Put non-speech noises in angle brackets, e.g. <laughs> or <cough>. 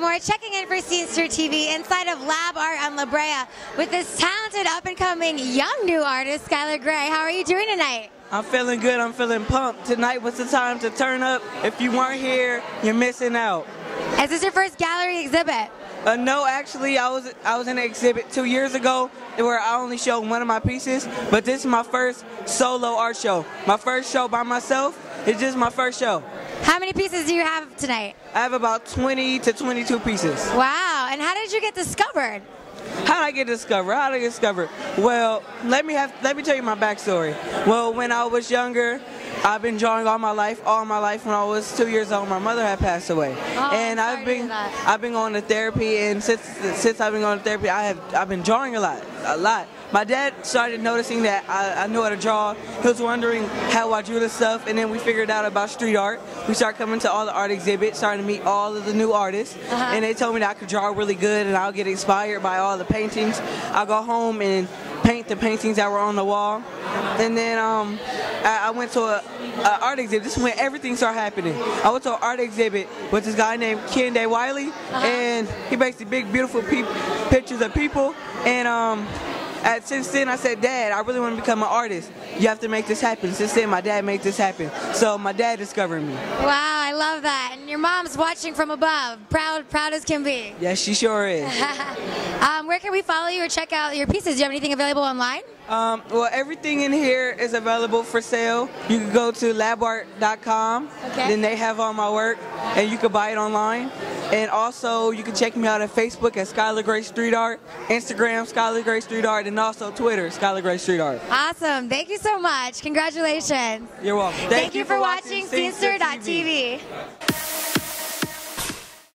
Moore checking in for Scenester TV inside of Lab Art on La Brea with this talented up and coming young new artist, Skyler Grey. How are you doing tonight? I'm feeling good. I'm feeling pumped. Tonight was the time to turn up. If you weren't here, you're missing out. Is this your first gallery exhibit? Uh, no, actually, I was I was in an exhibit two years ago where I only showed one of my pieces, but this is my first solo art show. My first show by myself. It's just my first show. How many pieces do you have tonight? I have about 20 to 22 pieces. Wow, and how did you get discovered? How did I get discovered? How did I get discovered? Well, let me have let me tell you my backstory. Well, when I was younger, I've been drawing all my life. All my life, when I was two years old, my mother had passed away, Oh, and I've been. I've been going to therapy, and since since I've been going to therapy, I have I've been drawing a lot, a lot. My dad started noticing that I, I knew how to draw. He was wondering how I drew this stuff, and then we figured out about street art. We started coming to all the art exhibits, starting to meet all of the new artists, Uh-huh. and they told me that I could draw really good, and I'll get inspired by all the paintings. I'll go home and paint the paintings that were on the wall, and then um, I, I went to a, a art exhibit. This is when everything started happening. I went to an art exhibit with this guy named Kehinde Wiley, and he makes the big, beautiful peop pictures of people. And um, since then, I said, Dad, I really want to become an artist. You have to make this happen. Since then, my dad made this happen. So my dad discovered me. Wow, I love that. And your mom's watching from above, proud, proud as can be. Yes, she sure is. <laughs> um, where can we follow you or check out your pieces? Do you have anything available online? Um, well, everything in here is available for sale. You can go to labart.com. Okay. Then they have all my work, and you can buy it online. And also, you can check me out at Facebook at Skyler Grey Street Art, Instagram Skyler Grey Street Art, and also Twitter Skyler Grey Street Art. Awesome. Thank you so much. Congratulations. You're welcome. Thank, you for watching Scenester.tv.